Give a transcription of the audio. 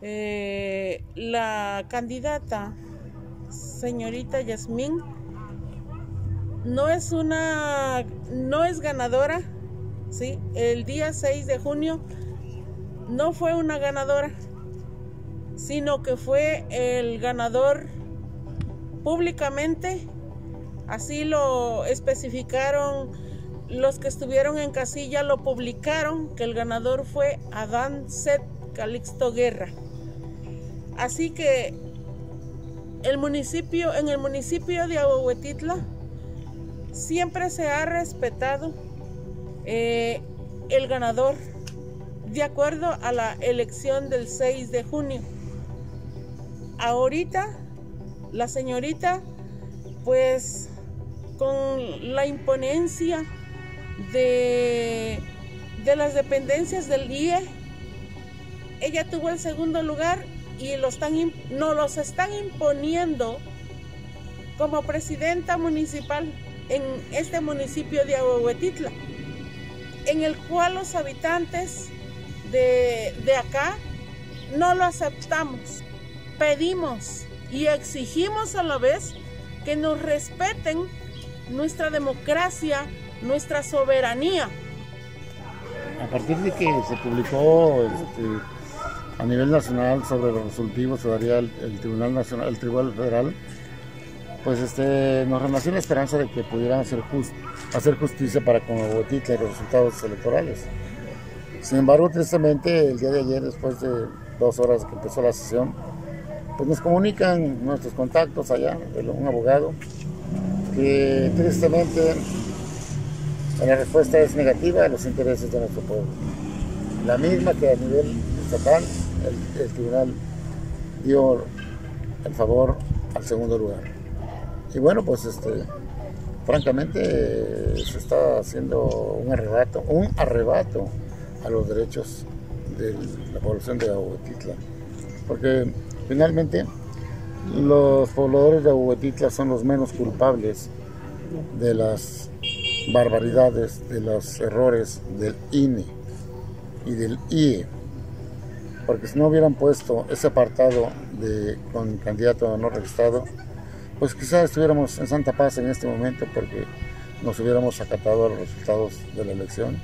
Eh, la candidata, señorita Yasmín, no es una, no es ganadora, ¿sí? El día 6 de junio no fue una ganadora, sino que fue el ganador públicamente, así lo especificaron los que estuvieron en casilla, lo publicaron, que el ganador fue Adán Set Calixto Guerra. Así que el municipio, en el municipio de Ahuehuetitla siempre se ha respetado eh, el ganador de acuerdo a la elección del 6 de junio. Ahorita la señorita pues con la imponencia de, de las dependencias del IE, ella tuvo el segundo lugar y lo están, no los están imponiendo como presidenta municipal en este municipio de Ahuehuetitla, en el cual los habitantes de, de acá no lo aceptamos. Pedimos y exigimos a la vez que nos respeten nuestra democracia, nuestra soberanía. A partir de que se publicó este, a nivel nacional sobre los resultados que daría el, Tribunal Nacional, el Tribunal Federal, pues este, nos renació la esperanza de que pudieran hacer, justicia para con Huetitla y los resultados electorales. Sin embargo, tristemente, el día de ayer, después de dos horas que empezó la sesión, pues nos comunican nuestros contactos allá, un abogado, que tristemente la respuesta es negativa a los intereses de nuestro pueblo. La misma que a nivel estatal el, tribunal dio el favor al segundo lugar. Y bueno, pues este, francamente se está haciendo un arrebato, un arrebato a los derechos de la población de Ahuetitla. Porque finalmente los pobladores de Ahuetitla son los menos culpables de las barbaridades, de los errores del INE y del IE. Porque si no hubieran puesto ese apartado de, con candidato no registrado, pues quizás estuviéramos en Santa Paz en este momento porque nos hubiéramos acatado a los resultados de la elección.